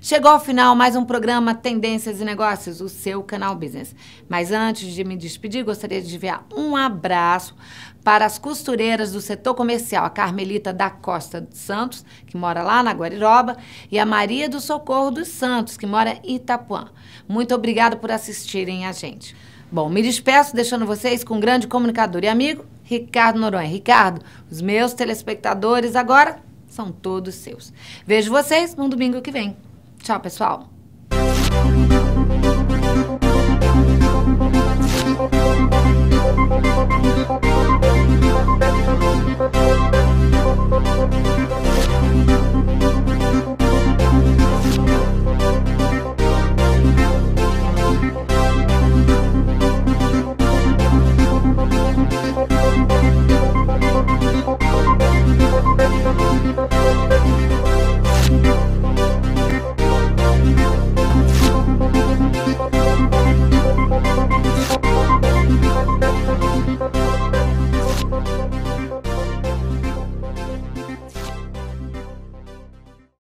Chegou ao final mais um programa Tendências e Negócios, o seu canal Business. Mas antes de me despedir, gostaria de enviar um abraço para as costureiras do setor comercial, a Carmelita da Costa dos Santos, que mora lá na Guariroba, e a Maria do Socorro dos Santos, que mora em Itapuã. Muito obrigada por assistirem a gente. Bom, me despeço deixando vocês com um grande comunicador e amigo, Ricardo Noronha. Ricardo, os meus telespectadores agora são todos seus. Vejo vocês no domingo que vem. Tchau, pessoal.